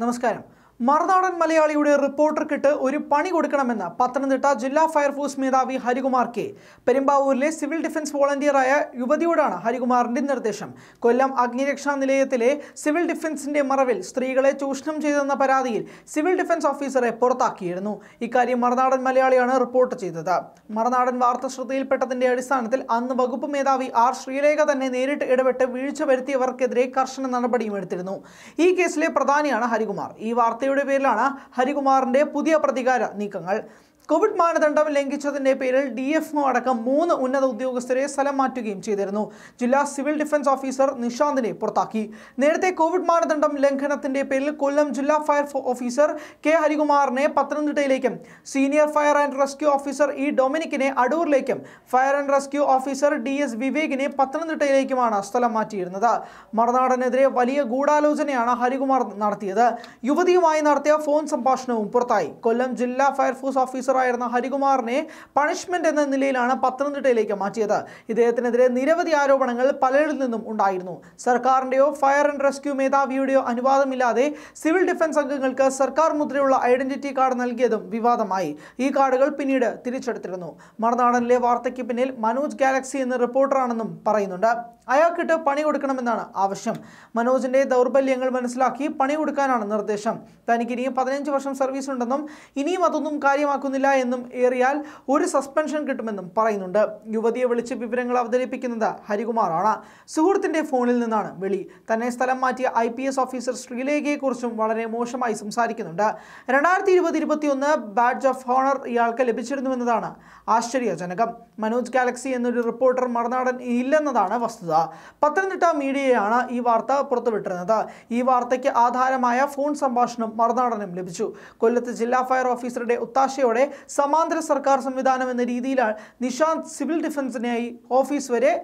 നമസ്കാരം. മറുനാടൻ മലയാളിയുടെ റിപ്പോർട്ടർക്കിട്ട് ഒരു പണി കൊടുക്കണമെന്ന് പത്തനംതിട്ട ജില്ലാ ഫയർഫോഴ്സ് മേധാവി ഹരികുമാർ കെ. പെരുമ്പാവൂരിലെ സിവിൽ ഡിഫൻസ് വോളണ്ടിയറായ യുവതിയോടാണ് ഹരികുമാറിന്റെ നിർദ്ദേശം. കൊല്ലം അഗ്നിരക്ഷാ നിലയത്തിലെ സിവിൽ ഡിഫൻസിന്റെ മറവിൽ സ്ത്രീകളെ ചൂഷണം ചെയ്തെന്ന പരാതിയിൽ സിവിൽ ഡിഫൻസ് ഓഫീസറെ പുറത്താക്കിയിരുന്നു. ഇക്കാര്യം മറുനാടൻ മലയാളിയാണ് റിപ്പോർട്ട് ചെയ്തത്. മറുനാടൻ വാർത്ത ശ്രദ്ധയിൽപ്പെട്ടതിന്റെ അടിസ്ഥാനത്തിൽ അന്ന് വകുപ്പ് മേധാവി ആർ. ശ്രീലേഖ തന്നെ നേരിട്ട് ഇടപെട്ട് വീഴ്ച വരുത്തിയവർക്കെതിരെ കർശന നടപടിയും എടുത്തിരുന്നു. ഈ കേസിലെ പ്രധാനിയാണ് ഹരികുമാർ. ഈ വാർത്തയുടെ പേരിലാണ് ഹരികുമാറിന്റെ പുതിയ പ്രതികാര നീക്കങ്ങൾ. കോവിഡ് മാനദണ്ഡം ലംഘിച്ചതിന്റെ പേരിൽ ഡി എഫ് ഒ അടക്കം മൂന്ന് ഉന്നത ഉദ്യോഗസ്ഥരെ സ്ഥലം മാറ്റുകയും ചെയ്തിരുന്നു. ജില്ലാ സിവിൽ ഡിഫൻസ് ഓഫീസർ നിഷാന്തിനെ പുറത്താക്കി. നേരത്തെ കോവിഡ് മാനദണ്ഡം ലംഘനത്തിന്റെ പേരിൽ കൊല്ലം ജില്ലാ ഫയർ ഓഫീസർ കെ. ഹരികുമാറിനെ പത്തനംതിട്ടയിലേക്കും senior fire and rescue officer E. ഡൊമിനിക്കിനെ അടൂരിലേക്കും fire and rescue officer D. S. വിവേകിനെ പത്തനംതിട്ടയിലേക്കുമാണ് സ്ഥലം മാറ്റിയിരുന്നത്. മറുനാടനെതിരെ വലിയ ഗൂഢാലോചനയാണ് ഹരികുമാർ നടത്തിയത്. യുവതിയുമായി നടത്തിയ ഫോൺ സംഭാഷണവും പുറത്തായി. കൊല്ലം ജില്ലാ ഫയർഫോഴ്സ് ഓഫീസറായിരുന്ന ഹരികുമാറിനെ പണിഷ്മെന്റ് എന്ന നിലയിലാണ് പത്തനംതിട്ടയിലേക്ക് മാറ്റിയത്. ഇദ്ദേഹത്തിനെതിരെ നിരവധി ആരോപണങ്ങൾ പലരിൽ നിന്നും ഉണ്ടായിരുന്നു. സർക്കാരിന്റെയോ ഫയർ ആൻഡ് റെസ്ക്യൂ മേധാവിയുടെയോ അനുവാദമില്ലാതെ സിവിൽ ഡിഫൻസ് അംഗങ്ങൾക്ക് സർക്കാർ മുദ്രയുള്ള ഐഡന്റിറ്റി കാർഡ് നൽകിയതും വിവാദമായി. ഈ കാർഡുകൾ പിന്നീട് തിരിച്ചെടുത്തിരുന്നു. മറുനാടനിലെ വാർത്തയ്ക്ക് പിന്നിൽ മനോജ് ഗാലക്സി എന്ന റിപ്പോർട്ടറാണെന്നും പറയുന്നുണ്ട്. അയാൾക്കിട്ട് പണി കൊടുക്കണമെന്നാണ് ആവശ്യം. മനോജിന്റെ ദൗർബല്യങ്ങൾ മനസ്സിലാക്കി പണി കൊടുക്കാനാണ് നിർദ്ദേശം. തനിക്ക് ഇനിയും പതിനഞ്ച് വർഷം സർവീസ് ഉണ്ടെന്നും ഇനിയും അതൊന്നും കാര്യമാക്കുന്നില്ല എന്നും ഏറിയാൽ ഒരു സസ്പെൻഷൻ കിട്ടുമെന്നും പറയുന്നുണ്ട്. യുവതിയെ വിളിച്ച് വിവരങ്ങൾ അവതരിപ്പിക്കുന്നത് ഹരികുമാറാണ്. സുഹൃത്തിന്റെ ഫോണിൽ നിന്നാണ് വിളി. തന്നെ സ്ഥലം മാറ്റിയ ഐ പി എസ് ഓഫീസർ ശ്രീലേഖയെക്കുറിച്ചും വളരെ മോശമായി സംസാരിക്കുന്നുണ്ട്. രണ്ടായിരത്തി ഇരുപത് ഇരുപത്തിയൊന്ന് ബാഡ്ജ് ഓഫ് ഹോണർ ഇയാൾക്ക് ലഭിച്ചിരുന്നുവെന്നതാണ് ആശ്ചര്യജനകം. മനോജ് ഗാലക്സി എന്നൊരു റിപ്പോർട്ടർ മറുനാടൻ ഇല്ലെന്നതാണ് വസ്തുത. പത്തനംതിട്ട മീഡിയയാണ് ഈ വാർത്ത പുറത്തുവിട്ടിരുന്നത്. ഈ വാർത്തയ്ക്ക് ആധാരമായ ഫോൺ സംഭാഷണം മറുനാടനും ലഭിച്ചു. കൊല്ലത്ത് ജില്ലാ ഫയർ ഓഫീസറുടെ ഒത്താശയോടെ സമാന്തര സർക്കാർ സംവിധാനം എന്ന രീതിയിലാണ് നിഷാന്ത് സിവിൽ ഡിഫൻസിനായി ഓഫീസ് വരെ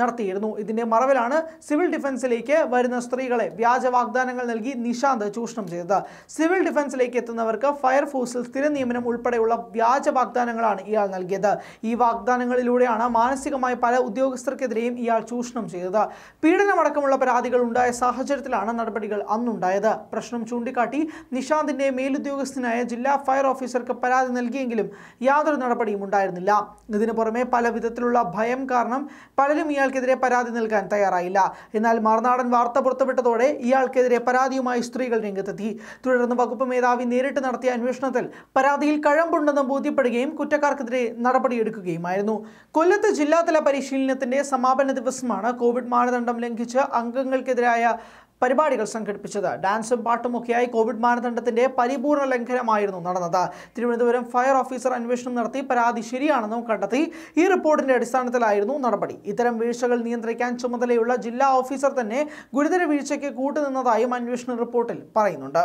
നടത്തിയിരുന്നു. ഇതിന്റെ മറവിലാണ് സിവിൽ ഡിഫൻസിലേക്ക് വരുന്ന സ്ത്രീകളെ വ്യാജ വാഗ്ദാനങ്ങൾ നൽകി നിശാന്ത് ചൂഷണം ചെയ്തത്. സിവിൽ ഡിഫൻസിലേക്ക് എത്തുന്നവർക്ക് ഫയർഫോഴ്സിൽ സ്ഥിര നിയമനം ഉൾപ്പെടെയുള്ള വ്യാജ വാഗ്ദാനങ്ങളാണ് ഇയാൾ നൽകിയത്. ഈ വാഗ്ദാനങ്ങളിലൂടെയാണ് മാനസികമായി പല ഉദ്യോഗസ്ഥർക്കെതിരെയും ഇയാൾ ചൂഷണം ചെയ്തത്. പീഡനമടക്കമുള്ള പരാതികൾ ഉണ്ടായ സാഹചര്യത്തിലാണ് നടപടികൾ അന്നുണ്ടായത്. പ്രശ്നം ചൂണ്ടിക്കാട്ടി നിഷാന്തിന്റെ മേലുദ്യോഗസ്ഥനായ ജില്ലാ ഫയർ ഓഫീസർക്ക് പരാതി നൽകിയെങ്കിലും യാതൊരു നടപടിയും ഉണ്ടായിരുന്നില്ല. ഇതിനു പുറമെ പല വിധത്തിലുള്ള ഭയം കാരണം പലരും ഇയാൾക്കെതിരെ പരാതി നൽകാൻ തയ്യാറായില്ല. എന്നാൽ മറുനാടൻ വാർത്ത പുറത്തുവിട്ടതോടെ ഇയാൾക്കെതിരെ പരാതിയുമായി സ്ത്രീകൾ രംഗത്തെത്തി. തുടർന്ന് വകുപ്പ് മേധാവി നേരിട്ട് നടത്തിയ അന്വേഷണത്തിൽ പരാതിയിൽ കഴമ്പുണ്ടെന്ന് ബോധ്യപ്പെടുകയും കുറ്റക്കാർക്കെതിരെ നടപടിയെടുക്കുകയുമായിരുന്നു. കൊല്ലത്ത് ജില്ലാതല പരിശീലനത്തിന്റെ സമാപന ദിവസമാണ് കോവിഡ് മാനദണ്ഡം ലംഘിച്ച് അംഗങ്ങൾക്കെതിരായ പരിപാടികൾ സംഘടിപ്പിച്ചത്. ഡാൻസും പാട്ടുമൊക്കെയായി കോവിഡ് മാനദണ്ഡത്തിന്റെ പരിപൂർണ ലംഘനമായിരുന്നു നടന്നത്. തിരുവനന്തപുരം ഫയർ ഓഫീസർ അന്വേഷണം നടത്തി പരാതി ശരിയാണെന്നും കണ്ടെത്തി. ഈ റിപ്പോർട്ടിന്റെ അടിസ്ഥാനത്തിലായിരുന്നു നടപടി. ഇത്തരം വീഴ്ചകൾ നിയന്ത്രിക്കാൻ ചുമതലയുള്ള ജില്ലാ ഓഫീസർ തന്നെ ഗുരുതര വീഴ്ചയ്ക്ക് കൂട്ടുനിന്നതായും അന്വേഷണ റിപ്പോർട്ടിൽ പറയുന്നുണ്ട്.